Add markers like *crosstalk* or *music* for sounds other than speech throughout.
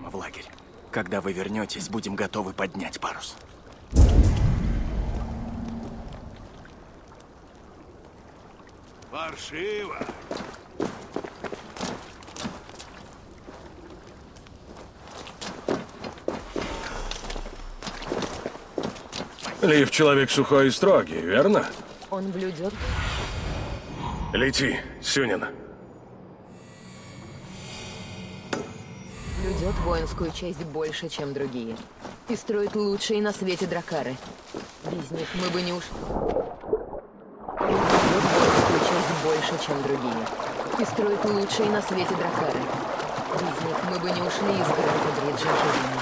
прямо в лагерь. Когда вы вернетесь, будем готовы поднять парус. Паршиво. Лив человек сухой и строгий, верно? Он блюдет. Лети, Сюнин. Блюдет воинскую честь больше, чем другие. И строит лучшие на свете дракары. Без них мы бы не ушли. Блюдет воинскую честь больше, чем другие. И строит лучшие на свете дракары. Без них мы бы не ушли из Гранда Бриджа живыми.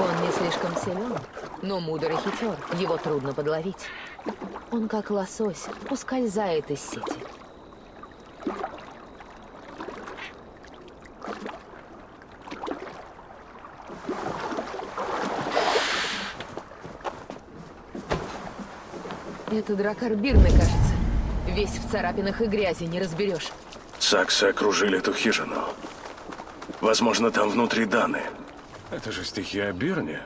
Он не слишком силен, но мудр и хитер. Его трудно подловить. Он как лосось, ускользает из сети. Это дракар Бирны, кажется. Весь в царапинах и грязи, не разберешь. Саксы окружили эту хижину. Возможно, там внутри Даны. Это же стихия Бирни.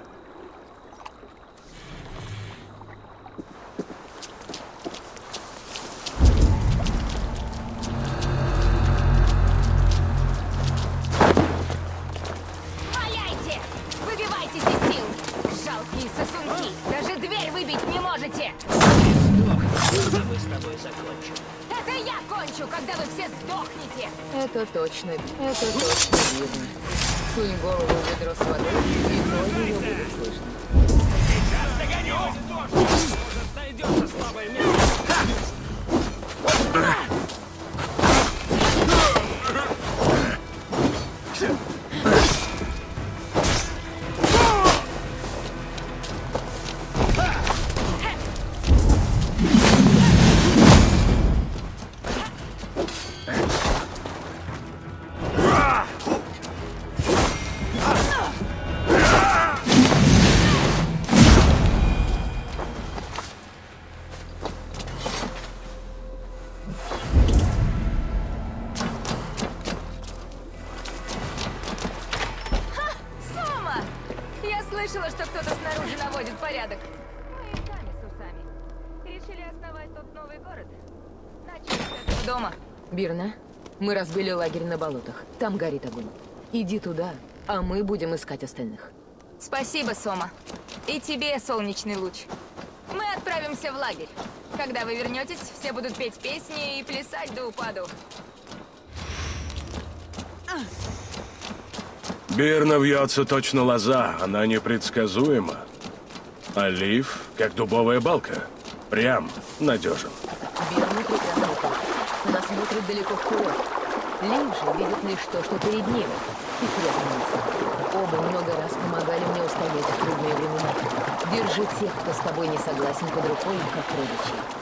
Бирна, мы разбили лагерь на болотах. Там горит огонь. Иди туда, а мы будем искать остальных. Спасибо, Сома. И тебе, солнечный луч. Мы отправимся в лагерь. Когда вы вернетесь, все будут петь песни и плясать до упаду. Бирна вьется точно лоза, она непредсказуема. А Лив, как дубовая балка, прям надежен. Бирна. Она смотрит далеко вперед. Лив же видит лишь то, что перед ним. И преданность. Оба много раз помогали мне устоять в трудные времена. Держи тех, кто с тобой не согласен под рукой, как родичи.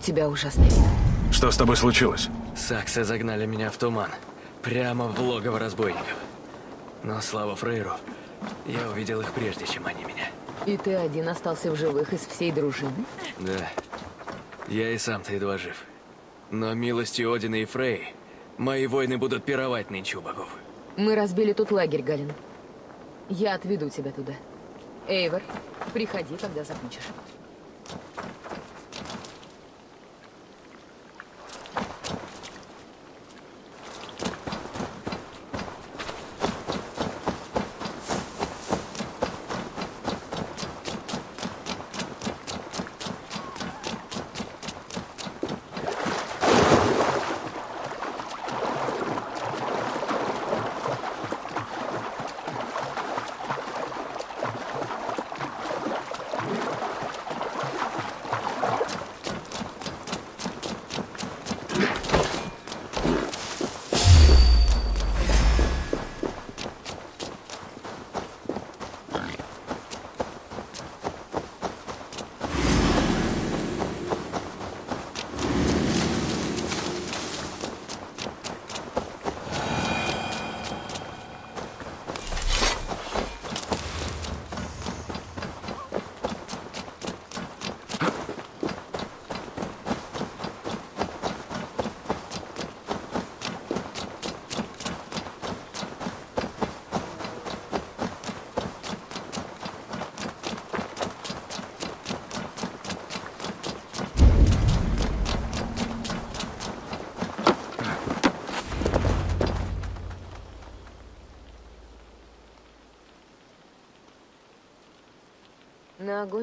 Тебя ужасный вид. Что с тобой случилось? Саксы загнали меня в туман. Прямо в логово разбойников. Но слава Фрейру, я увидел их прежде, чем они меня. И ты один остался в живых из всей дружины? Да, я и сам-то едва жив. Но милостью Одина и Фрей, мои воины будут пировать нынче у богов. Мы разбили тут лагерь, Галин. Я отведу тебя туда. Эйвор, приходи, когда закончишь.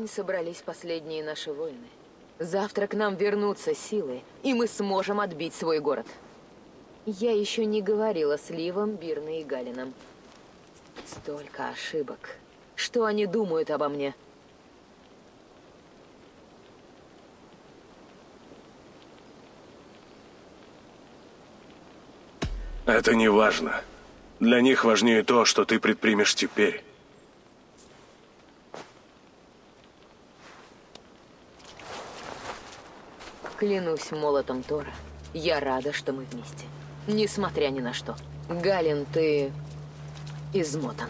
Огонь собрались последние наши воины. Завтра к нам вернутся силы, и мы сможем отбить свой город. Я еще не говорила с Ливом, Бирной и Галином. Столько ошибок. Что они думают обо мне? Это не важно. Для них важнее то, что ты предпримешь теперь. Клянусь молотом Тора, я рада, что мы вместе. Несмотря ни на что. Галин, ты измотан.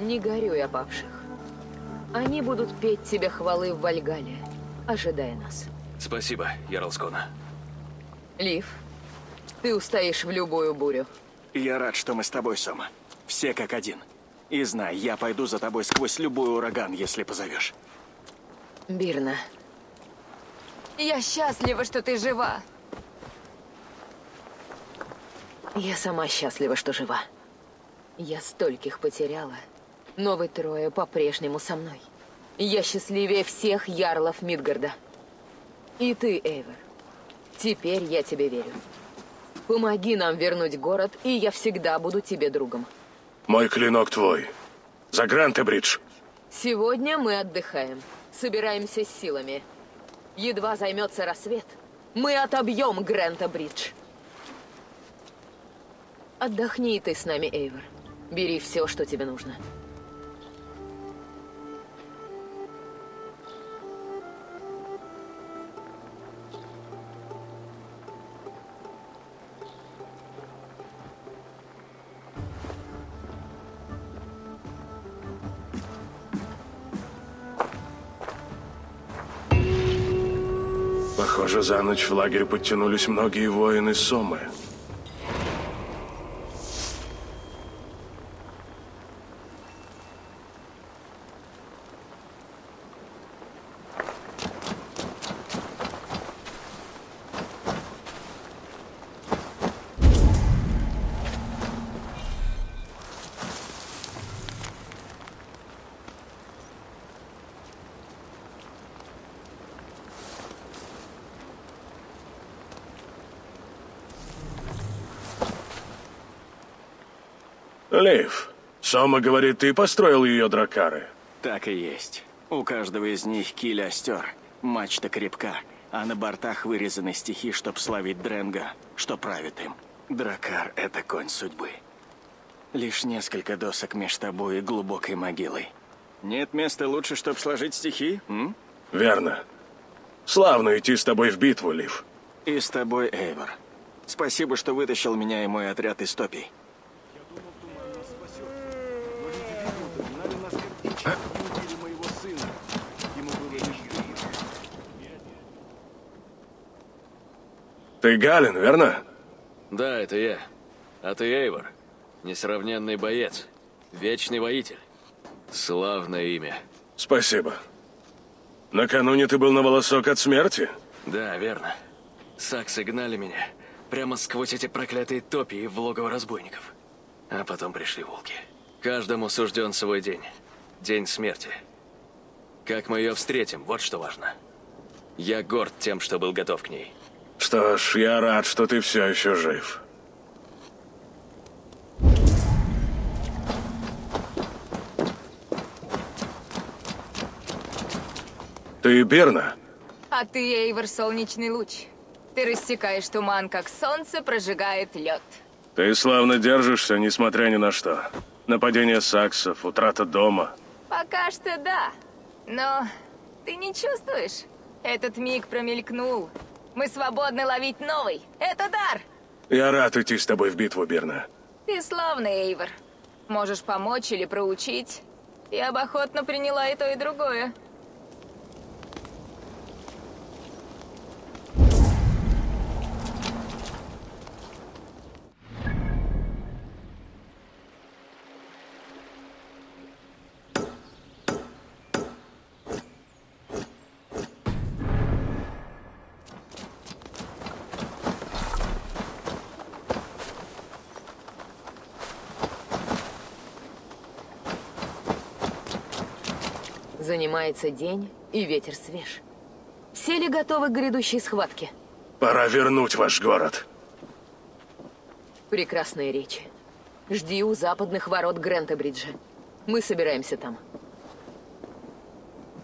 Не горюй о павших. Они будут петь тебе хвалы в Вальгале, ожидая нас. Спасибо, Ярлскона. Лив, ты устоишь в любую бурю. Я рад, что мы с тобой, Сома. Все как один. И знай, я пойду за тобой сквозь любой ураган, если позовешь. Бирна, Я счастлива, что ты жива. я сама счастлива, что жива. Я стольких потеряла, но вы трое по-прежнему со мной. Я счастливее всех ярлов Мидгарда. И ты, Эйвер. Теперь я тебе верю. Помоги нам вернуть город, и я всегда буду тебе другом. Мой клинок твой. За Грантебридж. Сегодня мы отдыхаем. Собираемся с силами. Едва займется рассвет, мы отобьем Грента Бридж. Отдохни и ты с нами, Эйвор. Бери все, что тебе нужно. За ночь в лагерь подтянулись многие воины Сомы. Сома говорит, ты построил ее дракары. Так и есть. У каждого из них киль остер, мачта крепка, а на бортах вырезаны стихи, чтоб славить Дренга, что правит им. Дракар — это конь судьбы. Лишь несколько досок меж тобой и глубокой могилой. Нет места лучше, чтоб сложить стихи, м? Верно. Славно идти с тобой в битву, Лив. И с тобой, Эйвор. Спасибо, что вытащил меня и мой отряд из топий. Ты Галин, верно? Да, это я. А ты Эйвор. Несравненный боец. Вечный воитель. Славное имя. Спасибо. Накануне ты был на волосок от смерти? Да, верно. Саксы гнали меня прямо сквозь эти проклятые топи в логово разбойников. А потом пришли волки. Каждому сужден свой день. День смерти. Как мы ее встретим, вот что важно. Я горд тем, что был готов к ней. Что ж, я рад, что ты все еще жив. Ты Берна? А ты, Эйвор, солнечный луч. Ты рассекаешь туман, как солнце прожигает лед. Ты славно держишься, несмотря ни на что. Нападение саксов, утрата дома. Пока что да. Но ты не чувствуешь? Этот миг промелькнул. Мы свободны ловить новый. Это дар. Я рад идти с тобой в битву, Берна. Ты славный, Эйвор. Можешь помочь или проучить. Я бы охотно приняла и то, и другое. Занимается день, и ветер свеж. Все ли готовы к грядущей схватке? Пора вернуть ваш город. Прекрасные речи. Жди у западных ворот Грента-Бриджа. Мы собираемся там.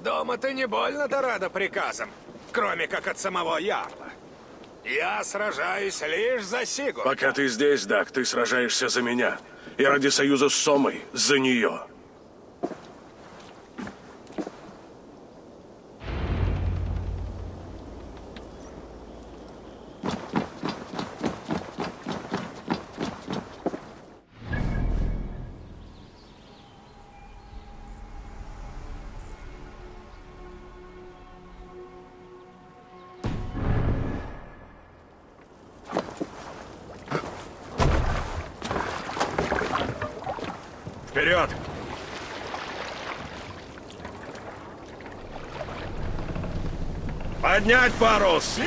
Дома ты не больно-то рада приказам, кроме как от самого Ярла. Я сражаюсь лишь за Сигу. Пока ты здесь, Дак, ты сражаешься за меня. И ради союза с Сомой, за нее. Поднять парус!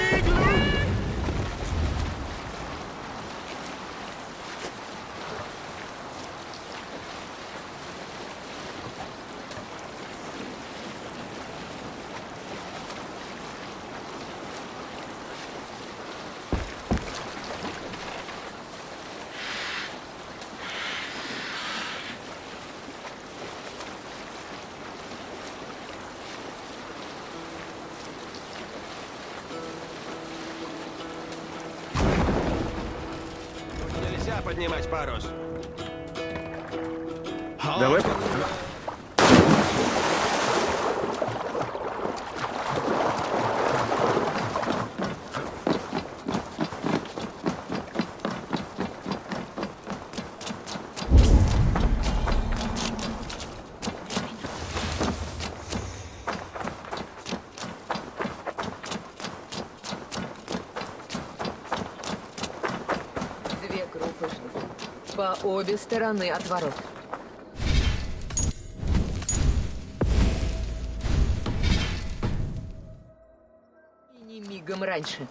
Обе стороны от ворот. И не мигом раньше.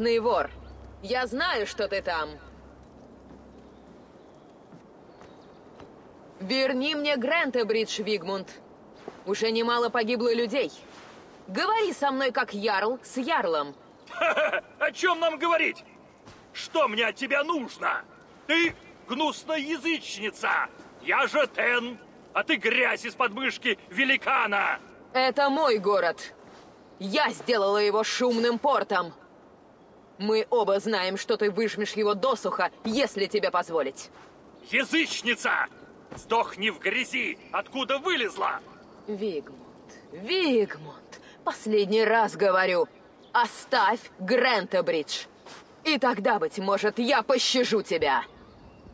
Бесчестный вор! Я знаю, что ты там. Верни мне Грэнтебридж, Вигмунд. Уже немало погибло людей. Говори со мной, как Ярл с Ярлом. *laughs* О чем нам говорить? Что мне от тебя нужно? Ты гнусная язычница! Я же Тен, а ты грязь из подмышки великана! Это мой город. Я сделала его шумным портом. Мы оба знаем, что ты выжмешь его досуха, если тебе позволить. Язычница! Сдохни в грязи! Откуда вылезла? Вигмунд, Вигмунд, последний раз говорю, оставь Грентобридж. И тогда, быть может, я пощажу тебя.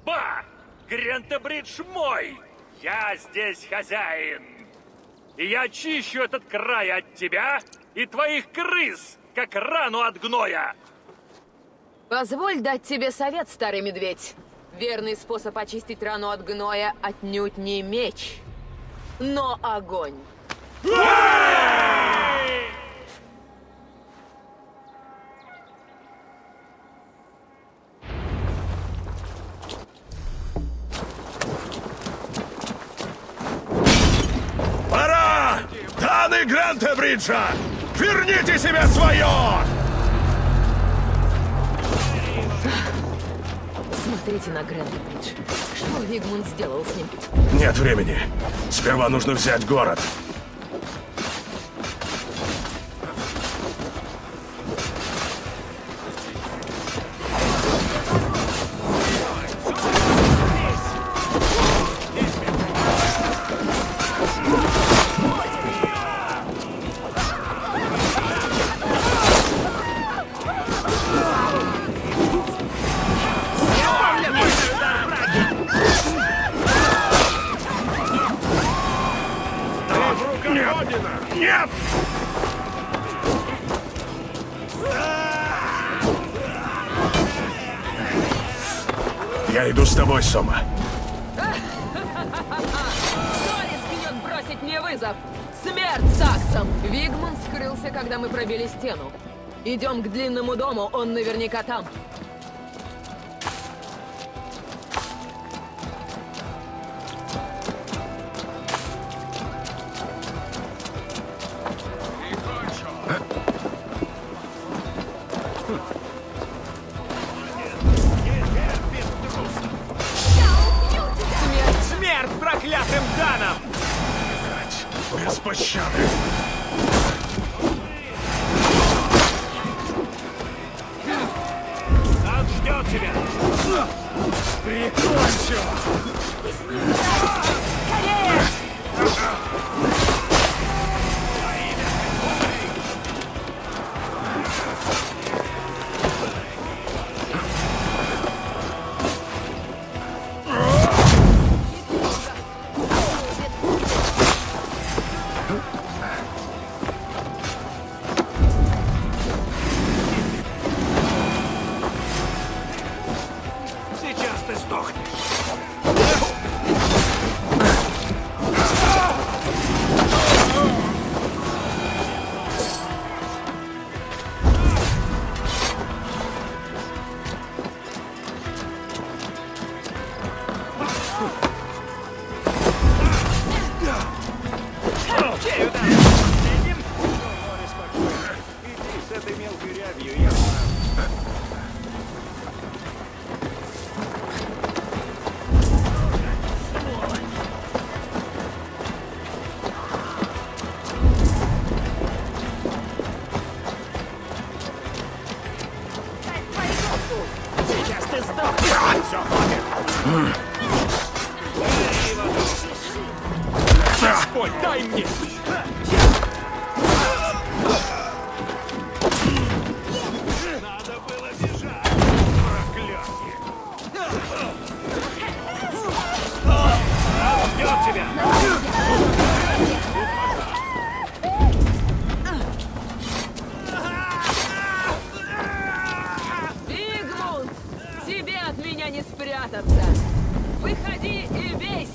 Ба! Грентебридж мой! Я здесь хозяин! И я чищу этот край от тебя и твоих крыс, как рану от гноя! Позволь дать тебе совет, старый медведь. Верный способ очистить рану от гноя отнюдь не меч, но огонь. Пора! Даны Грантебриджа! Верните себе свое! Смотрите на Грентобридж. Что Вигмунд сделал с ним? Нет времени. Сперва нужно взять город. Сома. Кто рискнет бросить мне вызов? Смерть саксам! Вигмунд скрылся, когда мы пробили стену. Идем к длинному дому, он наверняка там.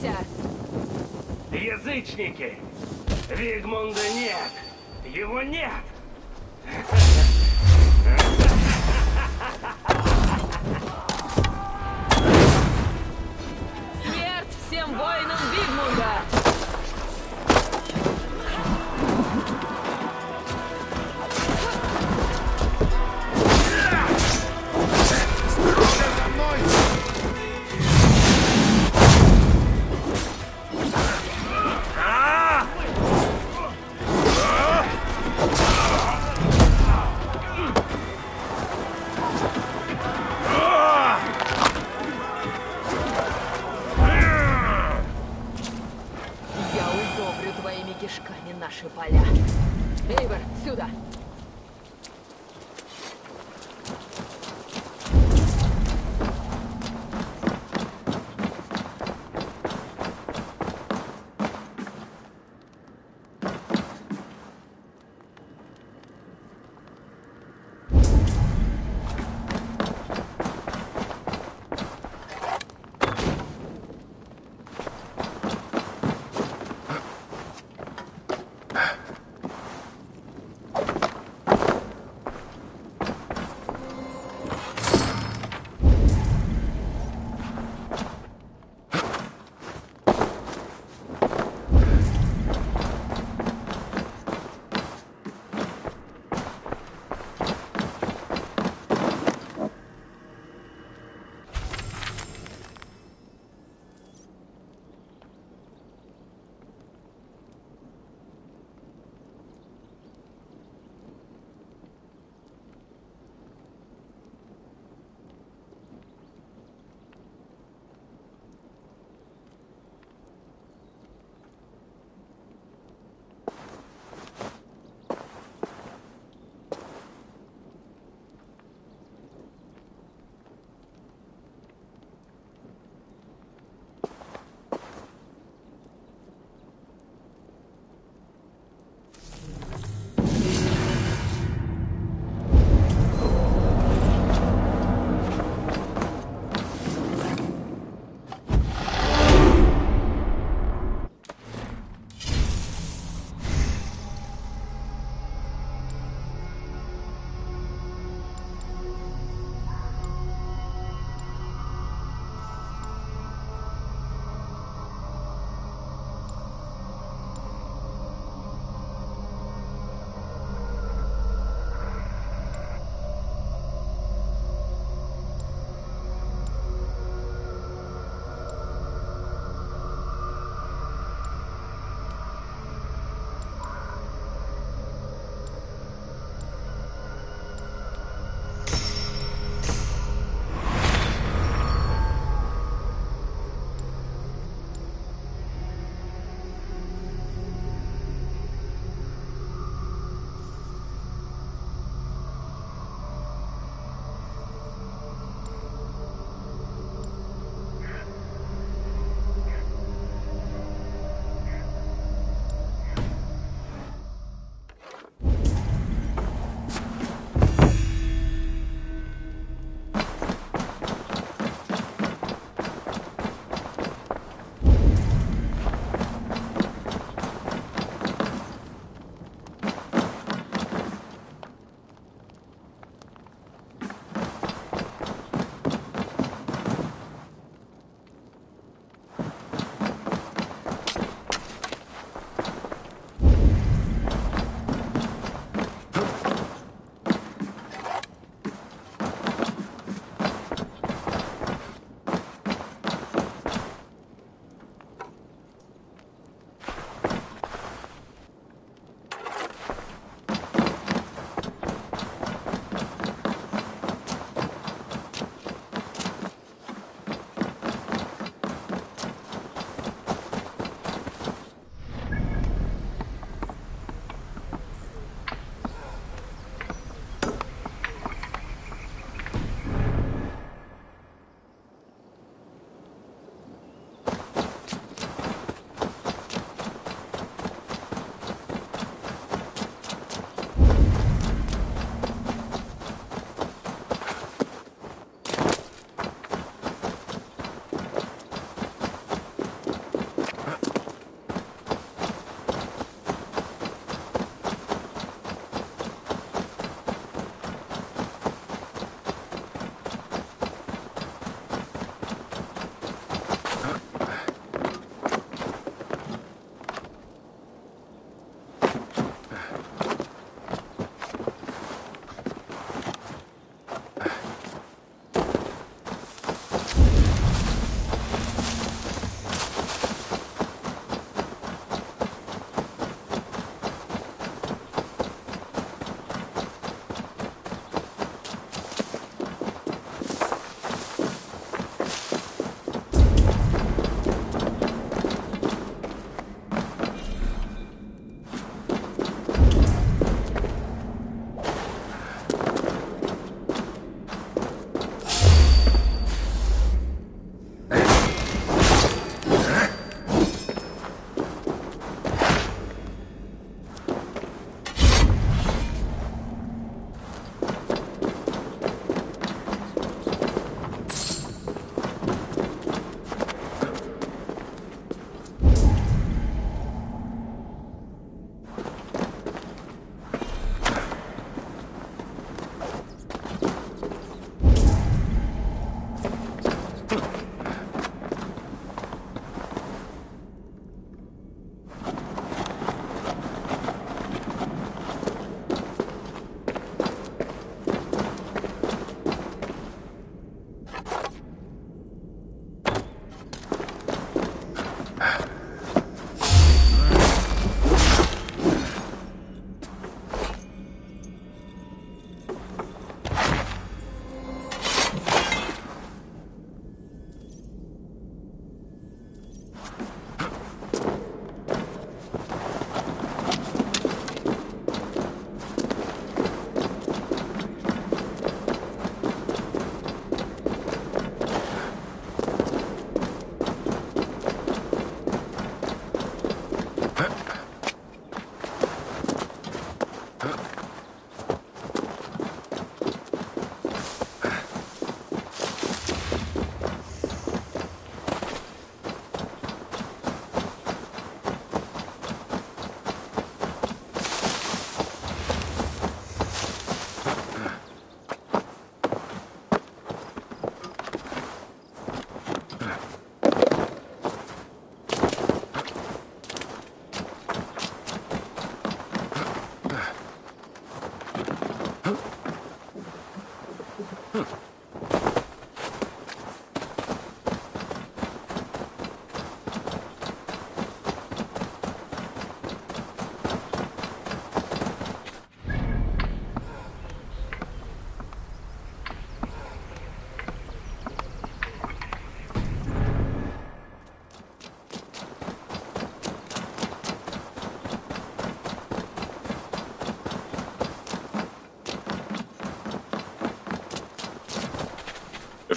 Бейся! Язычники! Вигмунда нет! Его нет!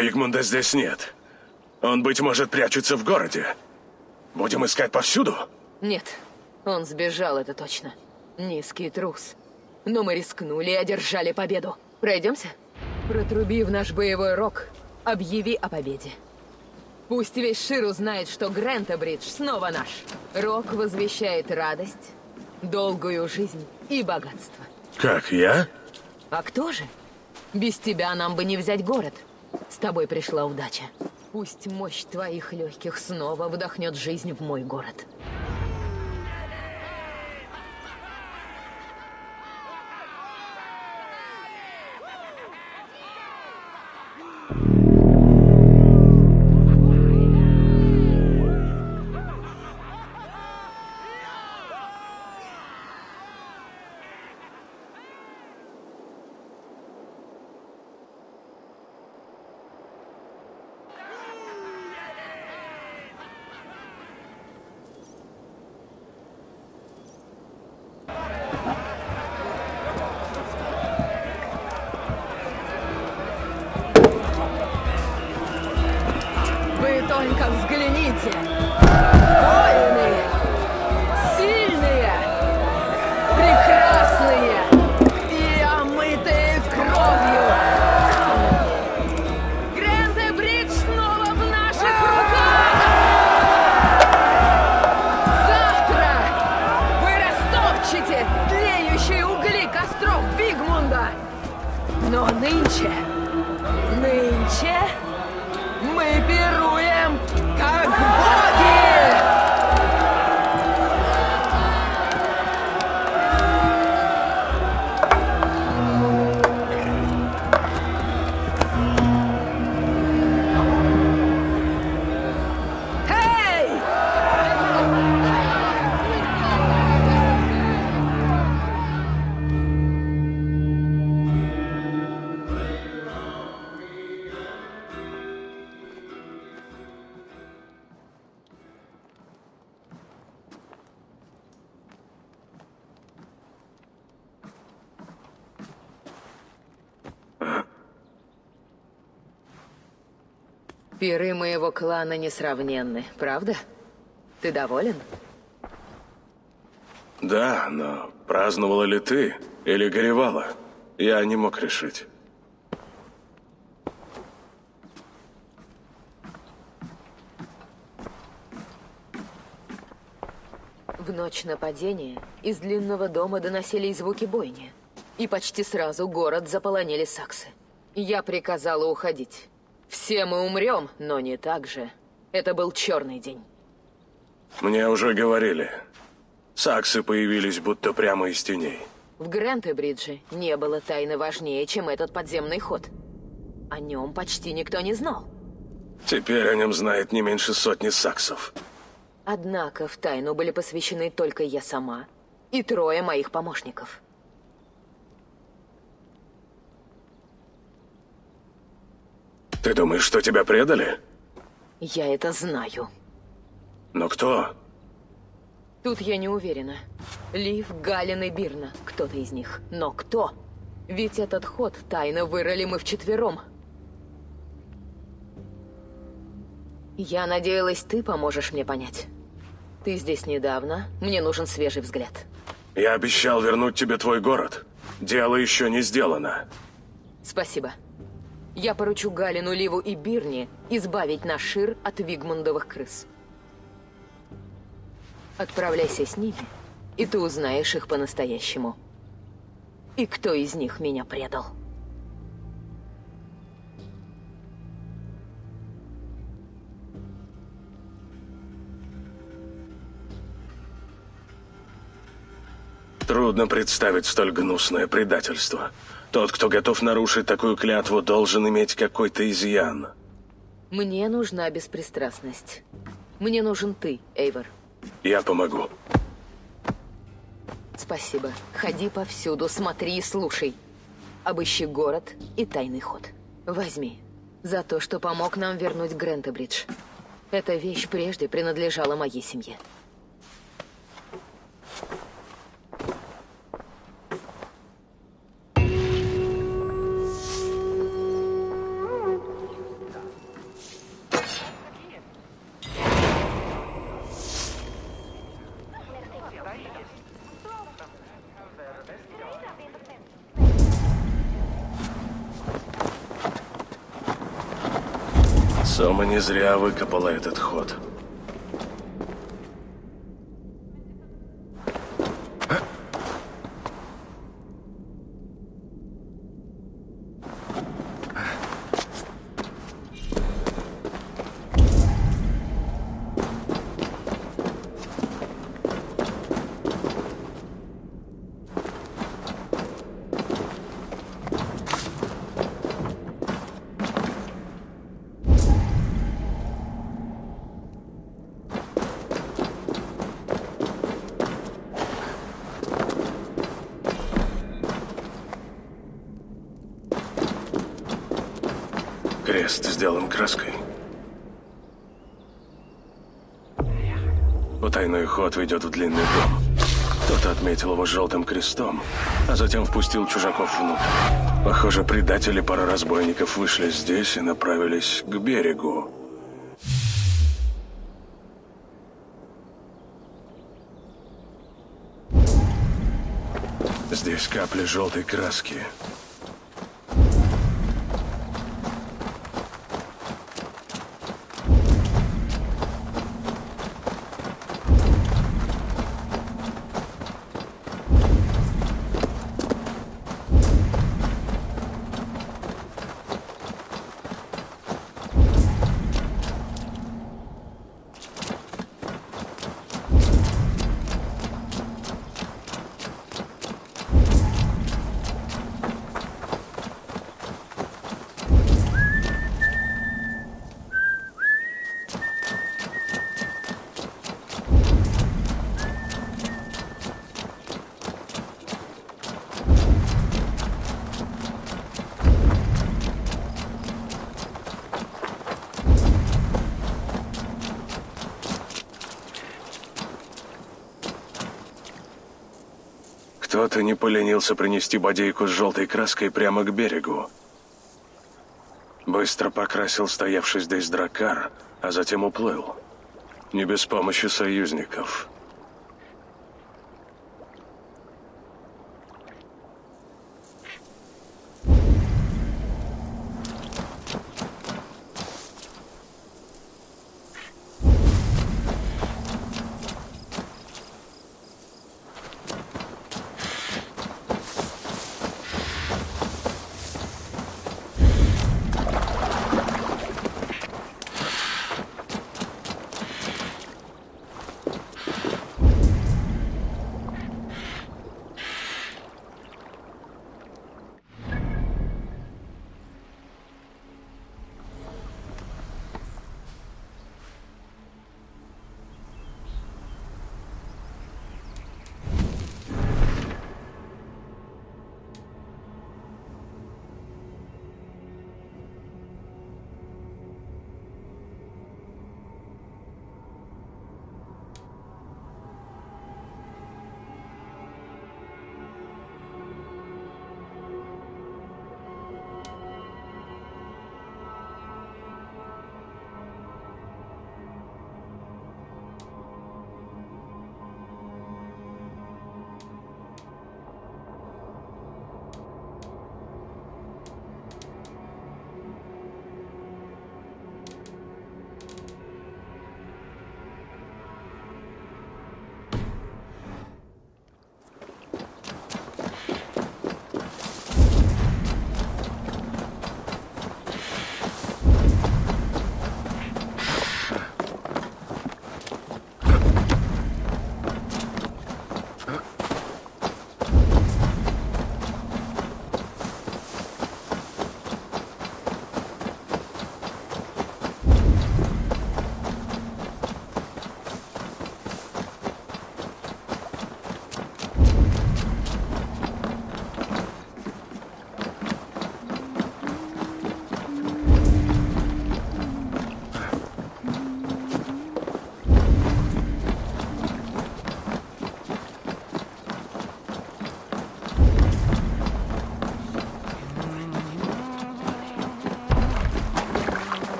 Вигмунда здесь нет. Он, быть может, прячется в городе. Будем искать повсюду? Нет, он сбежал, это точно. Низкий трус. Но мы рискнули и одержали победу. Пройдемся? Протруби в наш боевой рог. Объяви о победе. Пусть весь Шир узнает, что Грентобридж снова наш. Рок возвещает радость, долгую жизнь и богатство. Как, я? А кто же? Без тебя нам бы не взять город. С тобой пришла удача. Пусть мощь твоих легких снова вдохнет жизнь в мой город. Пиры моего клана несравненны, правда? Ты доволен? Да, но праздновала ли ты или горевала? Я не мог решить. В ночь нападения из длинного дома доносились звуки бойни. И почти сразу город заполонили саксы. Я приказала уходить. Все мы умрем, но не так же. Это был черный день. Мне уже говорили. Саксы появились будто прямо из теней. В Гренте-Бридже не было тайны важнее, чем этот подземный ход. О нем почти никто не знал. Теперь о нем знает не меньше сотни саксов. Однако в тайну были посвящены только я сама и трое моих помощников. Ты думаешь, что тебя предали? Я это знаю. Но кто? Тут я не уверена. Лив, Галин и Бирна. Кто-то из них. Но кто? Ведь этот ход тайно вырыли мы вчетвером. Я надеялась, ты поможешь мне понять. Ты здесь недавно. Мне нужен свежий взгляд. Я обещал вернуть тебе твой город. Дело еще не сделано. Спасибо. Я поручу Галину, Ливу и Бирне избавить наш Шир от вигмундовых крыс. Отправляйся с ними, и ты узнаешь их по-настоящему. И кто из них меня предал. Трудно представить столь гнусное предательство. Тот, кто готов нарушить такую клятву, должен иметь какой-то изъян. Мне нужна беспристрастность. Мне нужен ты, Эйвор. Я помогу. Спасибо. Ходи повсюду, смотри и слушай. Обыщи город и тайный ход. Возьми. За то, что помог нам вернуть Грентебридж. Эта вещь прежде принадлежала моей семье. Зря выкопала этот ход. Потайной ход ведет в длинный дом. Кто-то отметил его желтым крестом, а затем впустил чужаков внутрь. Похоже, предатели пара разбойников вышли здесь и направились к берегу. Здесь капли желтой краски. Кто-то не поленился принести бодейку с желтой краской прямо к берегу. Быстро покрасил стоявший здесь дракар, а затем уплыл. Не без помощи союзников.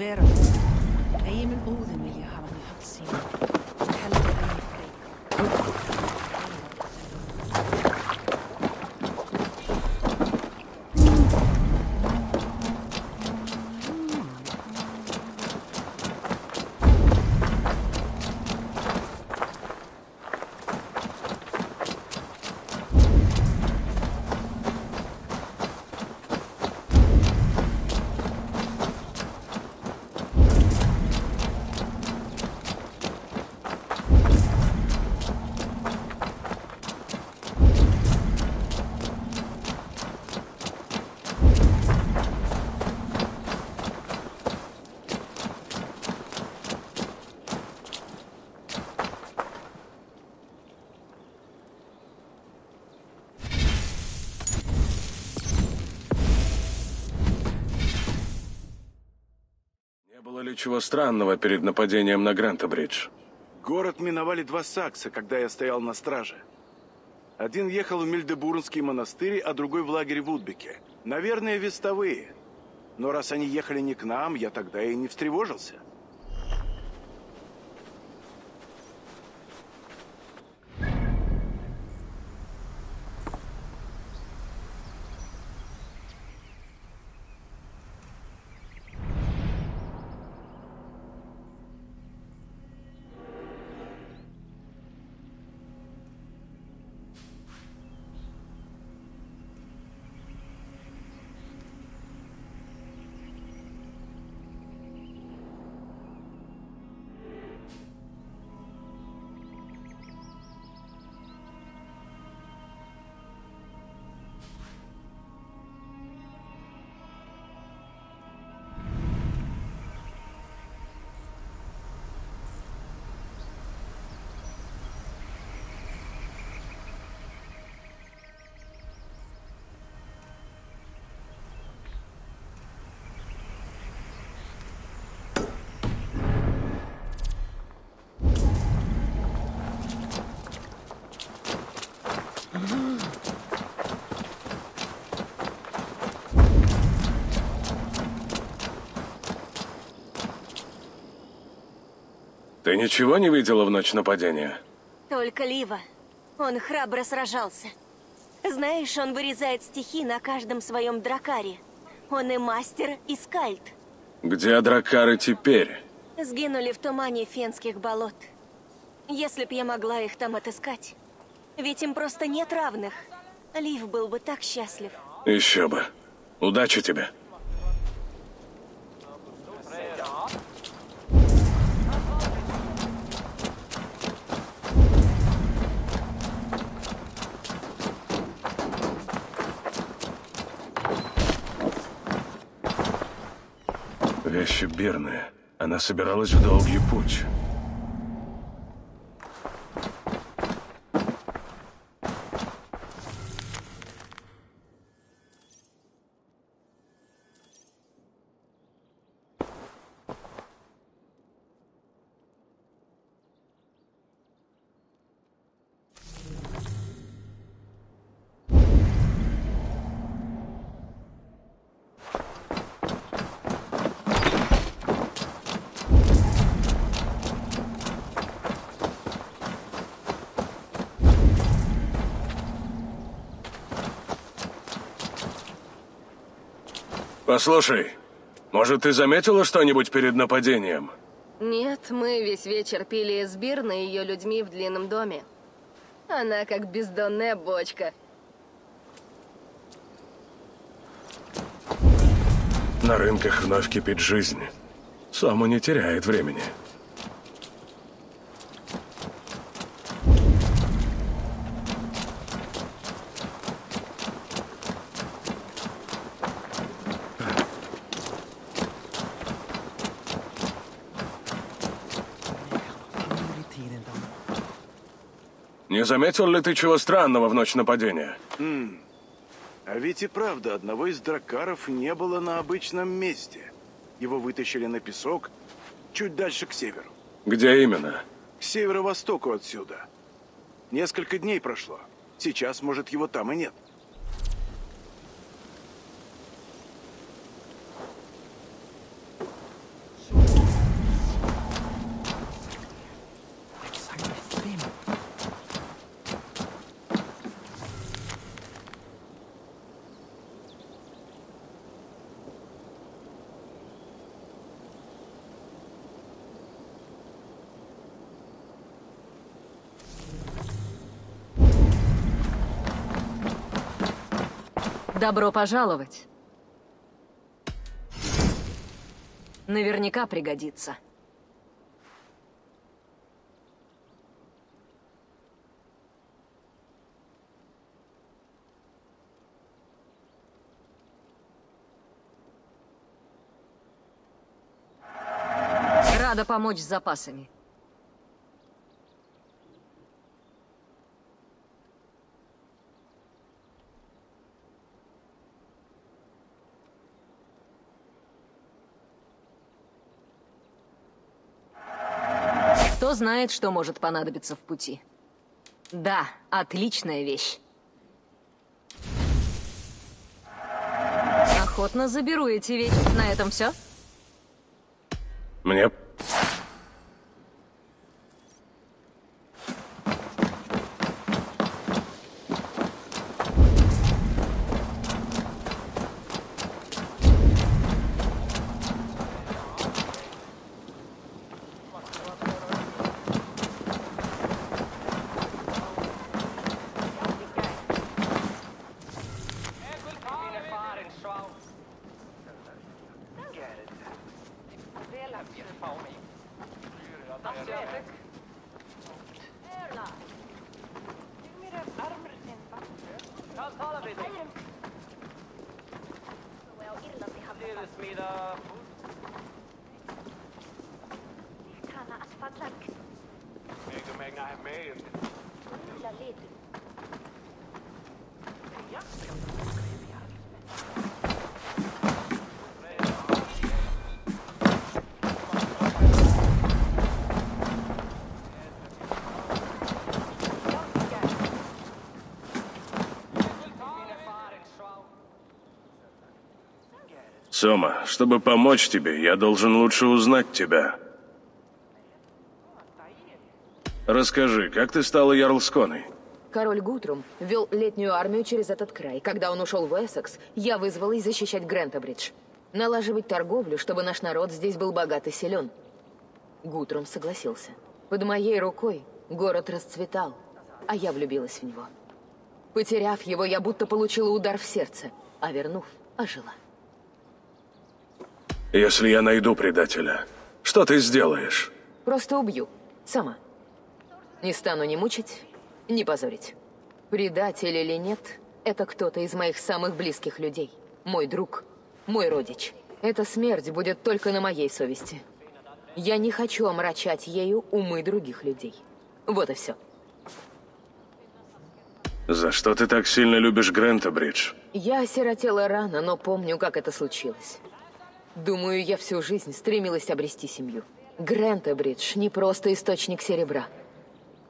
wäre. Emil Не было ли чего странного перед нападением на Гранта-Бридж? Город миновали два сакса, когда я стоял на страже. Один ехал в Мильдебурнский монастырь, а другой в лагерь в Удбеке. Наверное, вестовые. Но раз они ехали не к нам, я тогда и не встревожился. Ничего не видела в ночь нападения? Только Лива. Он храбро сражался. Знаешь, он вырезает стихи на каждом своем дракаре. Он и мастер, и скальд. Где дракары теперь? Сгинули в тумане фенских болот. Если б я могла их там отыскать. Ведь им просто нет равных. Лив был бы так счастлив. Еще бы. Удачи тебе. Вещи Бирны. Она собиралась в долгий путь. Послушай, может, ты заметила что-нибудь перед нападением? Нет, мы весь вечер пили с Бирной и ее людьми в длинном доме. Она как бездонная бочка. На рынках вновь кипит жизнь. Сома не теряет времени. Не заметил ли ты чего странного в ночь нападения? А ведь и правда, одного из дракаров не было на обычном месте. Его вытащили на песок чуть дальше к северу. Где именно? К северо-востоку отсюда. Несколько дней прошло. Сейчас, может, его там и нет. Добро пожаловать. Наверняка пригодится. Рада помочь с запасами. Кто знает, что может понадобиться в пути. Да, отличная вещь. Охотно заберу эти вещи. На этом все? Мне... Сома, чтобы помочь тебе, я должен лучше узнать тебя. Расскажи, как ты стала Ярлсконой? Король Гутрум вел летнюю армию через этот край. Когда он ушел в Эссекс, я вызвалась защищать Грентабридж. Налаживать торговлю, чтобы наш народ здесь был богат и силен. Гутрум согласился. Под моей рукой город расцветал, а я влюбилась в него. Потеряв его, я будто получила удар в сердце, а вернув, ожила. Если я найду предателя, что ты сделаешь? Просто убью. Сама. Не стану ни мучить, ни позорить. Предатель или нет, это кто-то из моих самых близких людей. Мой друг, мой родич. Эта смерть будет только на моей совести. Я не хочу омрачать ею умы других людей. Вот и все. За что ты так сильно любишь Грента, Бридж? Я осиротела рано, но помню, как это случилось. Думаю, я всю жизнь стремилась обрести семью. Грентебридж не просто источник серебра.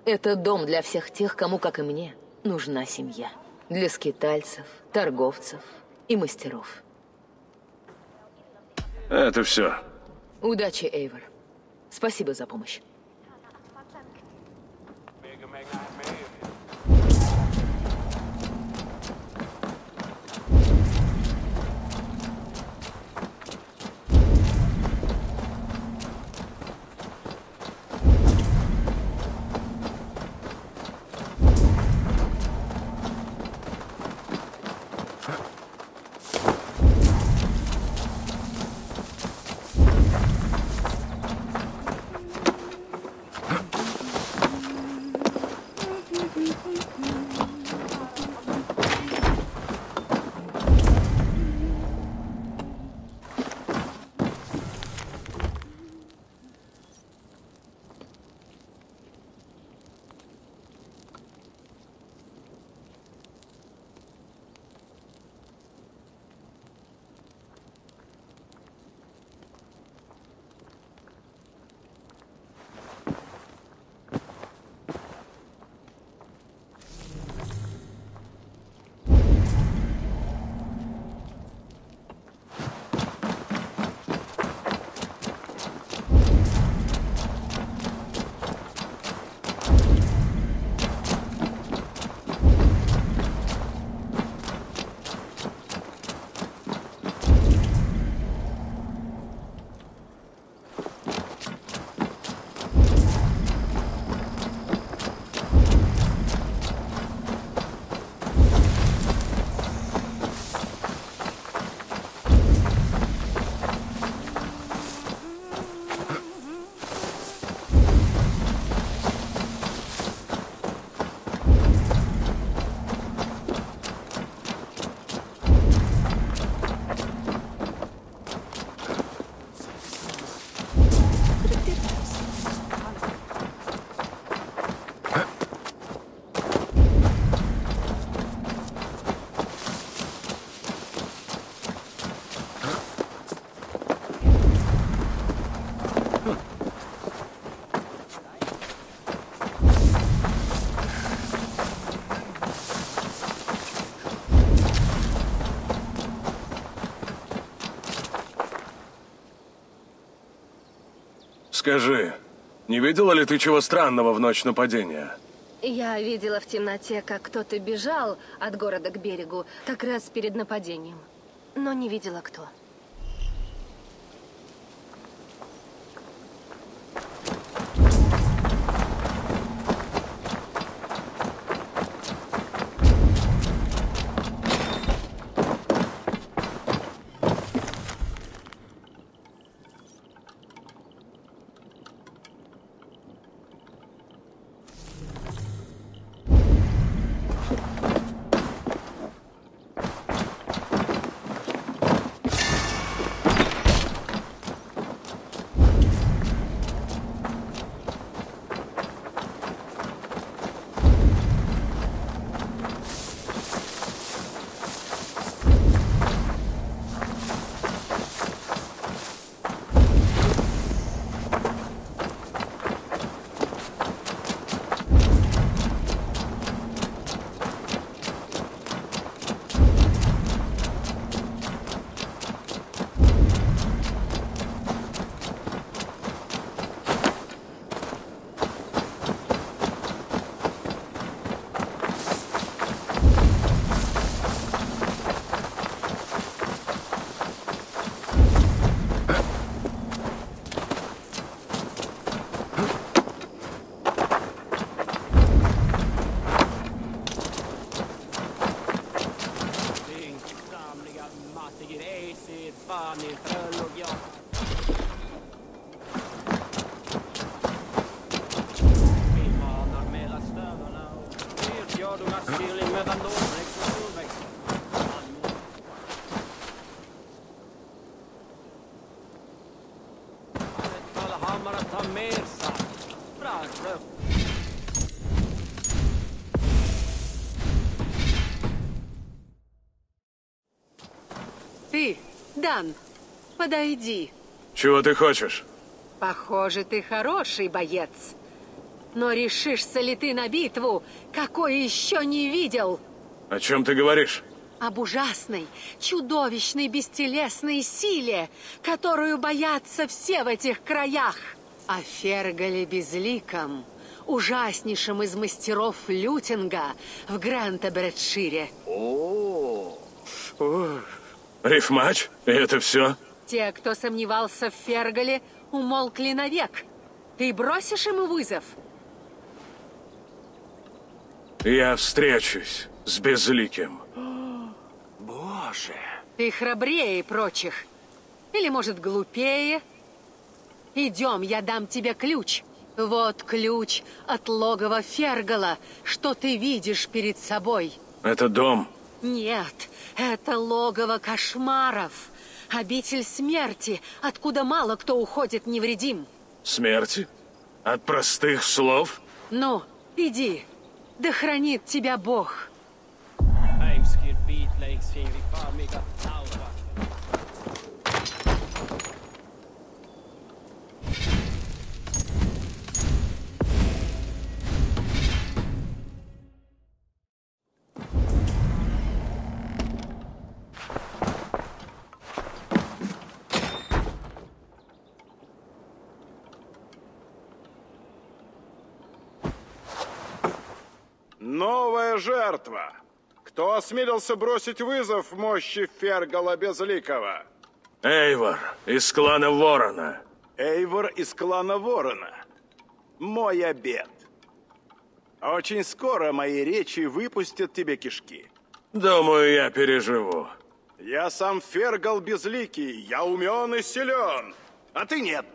Это дом для всех тех, кому, как и мне, нужна семья. Для скитальцев, торговцев и мастеров. Это все. Удачи, Эйвор. Спасибо за помощь. Скажи, не видела ли ты чего странного в ночь нападения? Я видела в темноте, как кто-то бежал от города к берегу, как раз перед нападением. Но не видела, кто. Дан, подойди. Чего ты хочешь? Похоже, ты хороший боец. Но решишься ли ты на битву, какой еще не видел? О чем ты говоришь? Об ужасной, чудовищной, бестелесной силе, которую боятся все в этих краях. О Фергале Безликом, ужаснейшем из мастеров лютинга в Гранта-Брэдшире. Рифмач? Это все? Те, кто сомневался в Фергале, умолкли навек. Ты бросишь ему вызов? Я встречусь с Безликим. *gasps* Боже. Ты храбрее прочих. Или, может, глупее? Идем, я дам тебе ключ. Вот ключ от логова Фергала, что ты видишь перед собой. Это дом. Нет, это логово кошмаров. Обитель смерти, откуда мало кто уходит невредим. Смерти? От простых слов? Ну, иди. Да хранит тебя Бог. Жертва. Кто осмелился бросить вызов мощи Фергала Безликого? Эйвор из клана Ворона. Эйвор из клана Ворона. Мой обед. Очень скоро мои речи выпустят тебе кишки. Думаю, я переживу. Я сам Фергал Безликий, я умен и силен, а ты нет.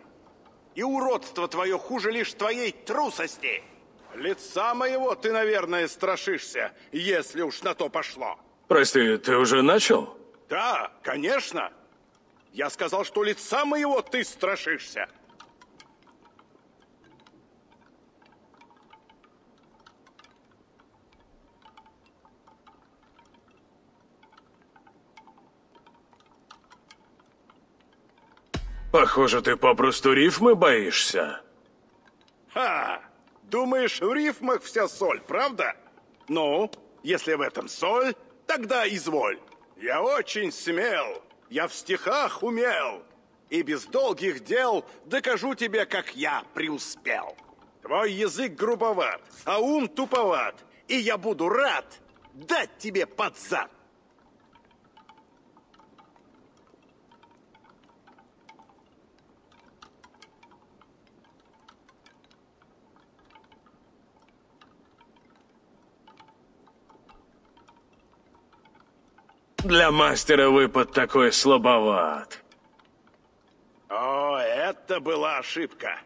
И уродство твое хуже лишь твоей трусости. Лица моего ты, наверное, страшишься, если уж на то пошло. Прости, ты уже начал? Да, конечно. Я сказал, что лица моего ты страшишься. Похоже, ты попросту рифмы боишься. Ха! Думаешь, в рифмах вся соль, правда? Ну, если в этом соль, тогда изволь. Я очень смел. Я в стихах умел. И без долгих дел докажу тебе, как я преуспел. Твой язык грубоват, а ум туповат. И я буду рад дать тебе под зад. Для мастера выпад такой слабоват. О, это была ошибка.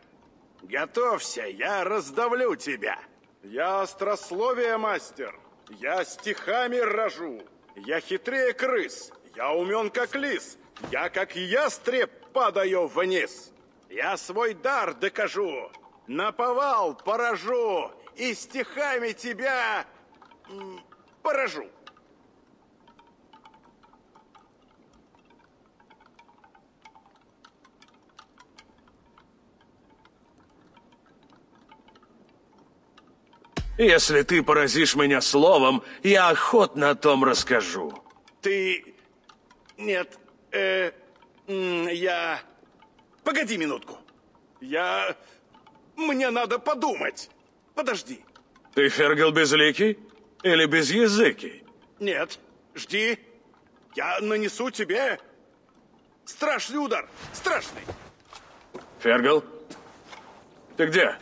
Готовься, я раздавлю тебя. Я острословие мастер. Я стихами рожу. Я хитрее крыс. Я умен как лис. Я как ястреб падаю вниз. Я свой дар докажу. Наповал поражу. И стихами тебя поражу. Если ты поразишь меня словом, я охотно о том расскажу. Ты... Нет, э, я... Погоди минутку. Я... Мне надо подумать. Подожди. Ты Фергал Безликий или Безязыкий? Нет, жди. Я нанесу тебе страшный удар. Страшный. Фергал? Ты где?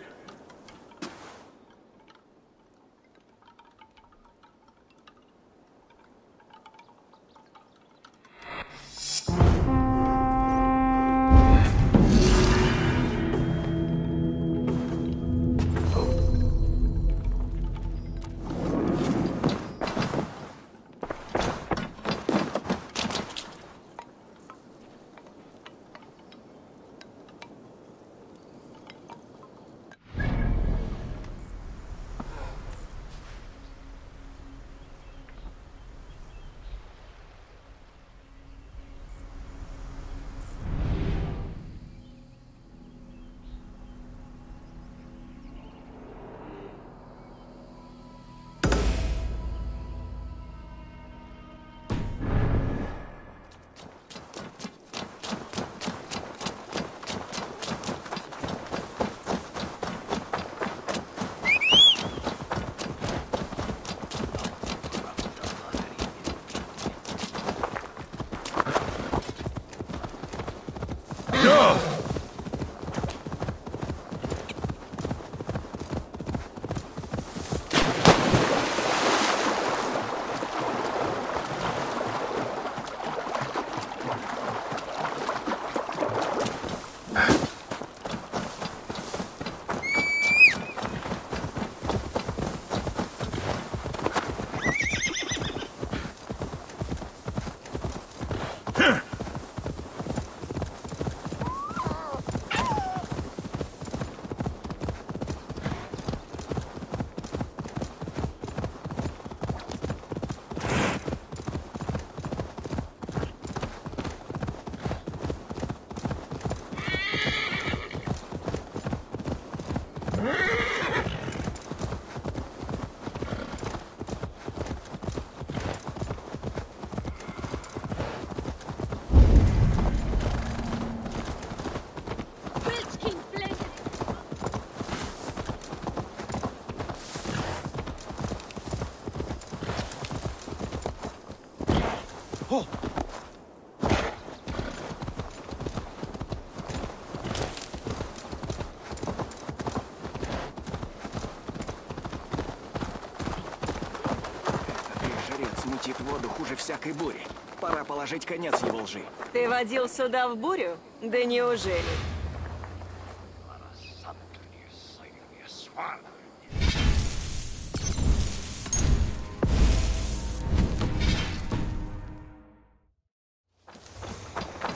Хуже всякой бури. Пора положить конец его лжи. Ты водил сюда в бурю? Да неужели?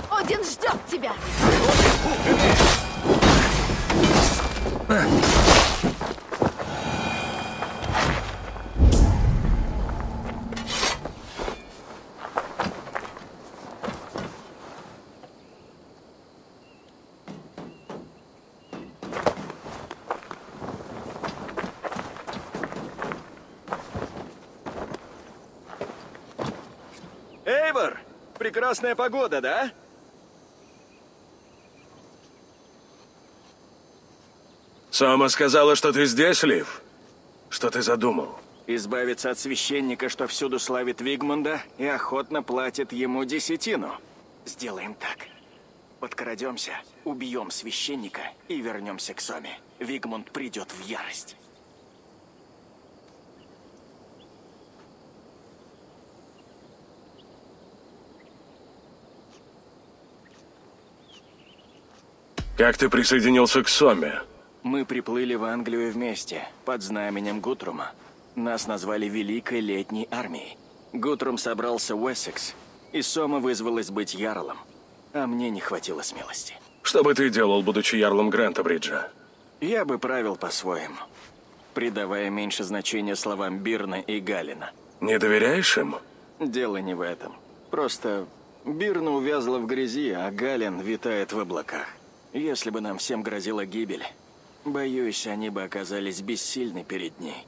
Один ждет тебя! прекрасная погода, да? Сама сказала, что ты здесь, Лив? Что ты задумал? Избавиться от священника, что всюду славит Вигмунда и охотно платит ему десятину. Сделаем так. Подкрадемся, убьем священника и вернемся к Соме. Вигмунд придет в ярость. Как ты присоединился к Соме? Мы приплыли в Англию вместе, под знаменем Гутрума. Нас назвали Великой Летней Армией. Гутрум собрался в Уэссекс, и Сома вызвалась быть ярлом. А мне не хватило смелости. Что бы ты делал, будучи ярлом Грента Бриджа? Я бы правил по-своему, придавая меньше значения словам Бирна и Галина. Не доверяешь им? Дело не в этом. Просто Бирна увязла в грязи, а Галин витает в облаках. Если бы нам всем грозила гибель, боюсь, они бы оказались бессильны перед ней.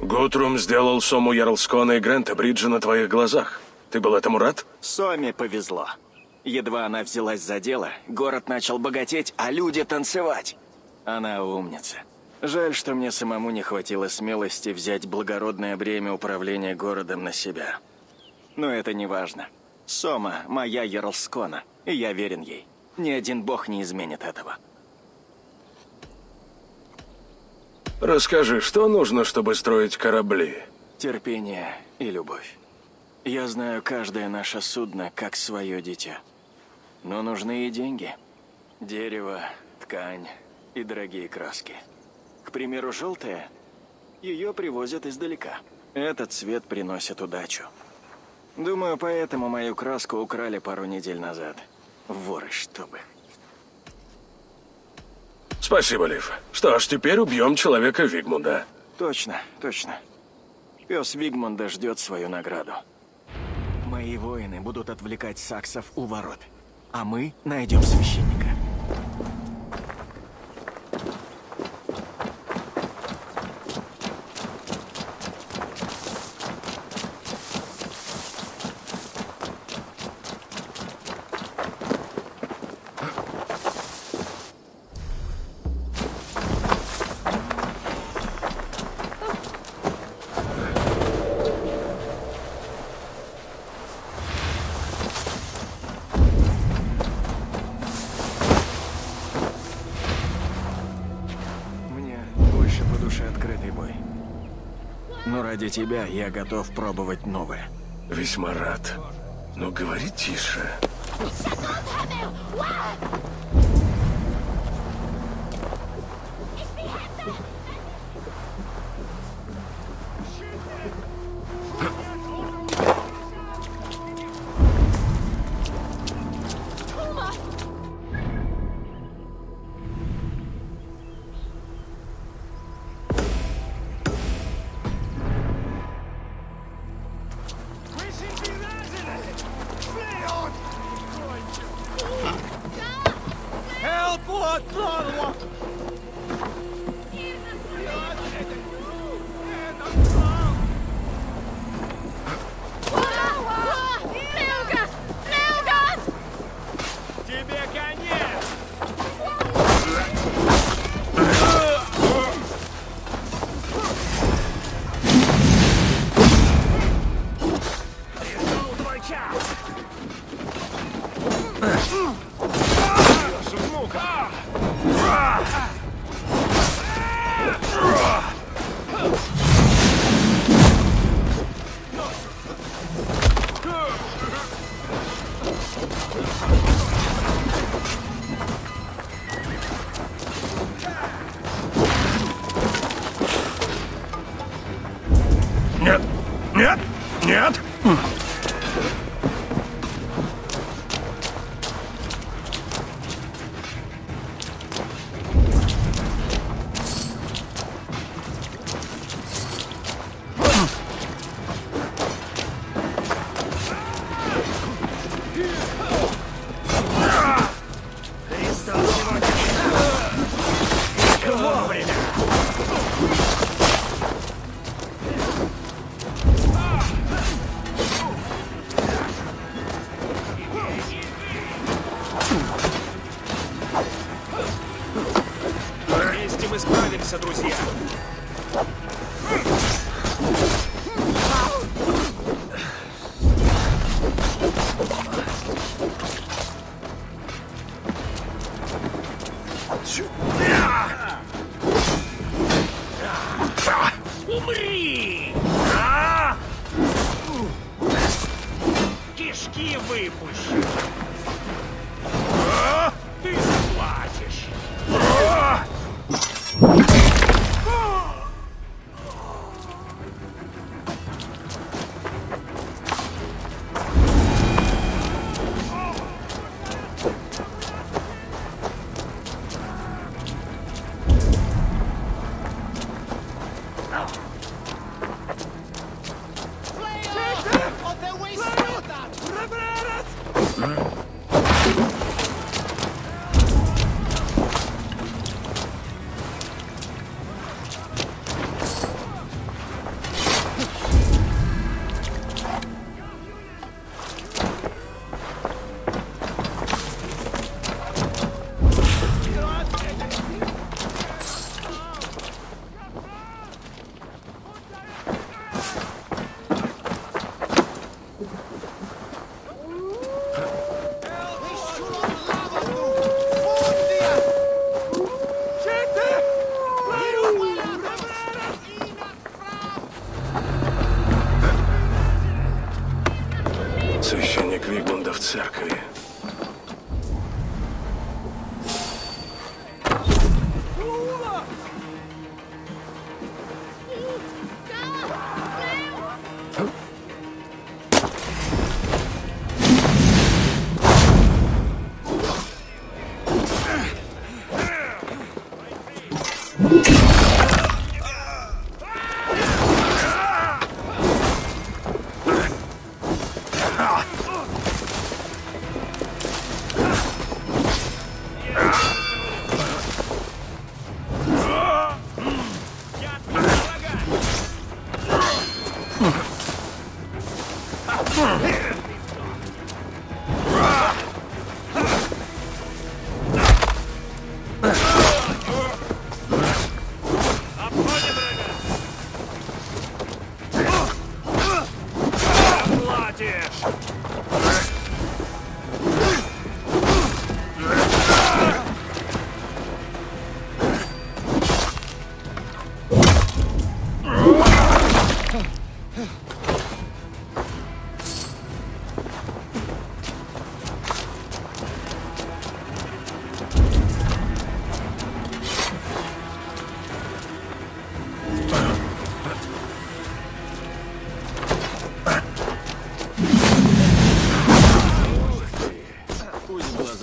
Гутрум сделал Сому Ярлскона и Грента Бриджа на твоих глазах. Ты был этому рад? Соме повезло. Едва она взялась за дело, город начал богатеть, а люди танцевать. Она умница. Жаль, что мне самому не хватило смелости взять благородное бремя управления городом на себя. Но это не важно. Сома – моя Ярлскона, и я верен ей. Ни один бог не изменит этого. Расскажи, что нужно, чтобы строить корабли? Терпение и любовь. Я знаю каждое наше судно как свое дитя. Но нужны и деньги. Дерево, ткань и дорогие краски. К примеру, желтая. Ее привозят издалека. Этот цвет приносит удачу. Думаю, поэтому мою краску украли пару недель назад. Воры, чтобы. Спасибо, Лив. Что ж, теперь убьем человека Вигмунда. Точно, точно. Пес Вигмунда ждет свою награду. Мои воины будут отвлекать саксов у ворот, а мы найдем священника. Тебя я готов пробовать новое. Весьма рад. Но говори тише. Help!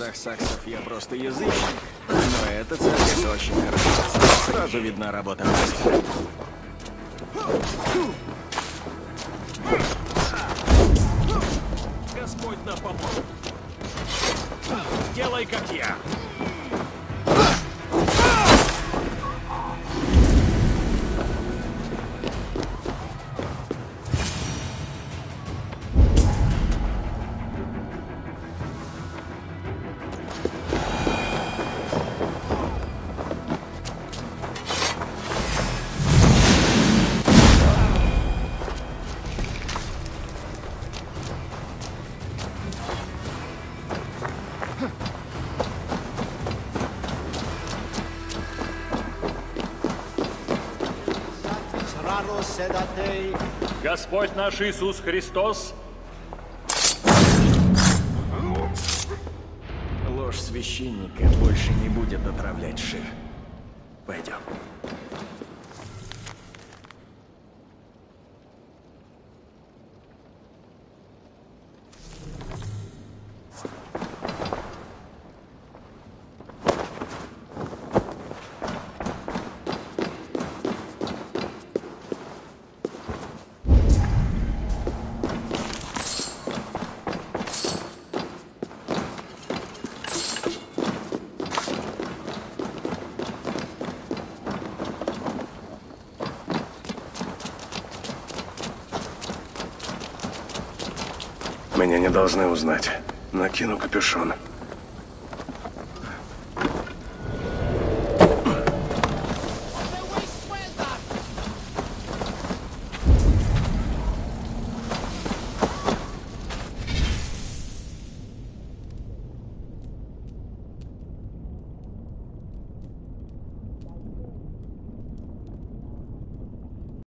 Глазах саксов я просто язычник, но эта церковь очень хороша. Сразу видна работа мастера. Господь нам поможет. Делай, как я. Господь наш Иисус Христос Ложь священника больше не будет отравлять Шир. Пойдем. Меня не должны узнать. Накину капюшон.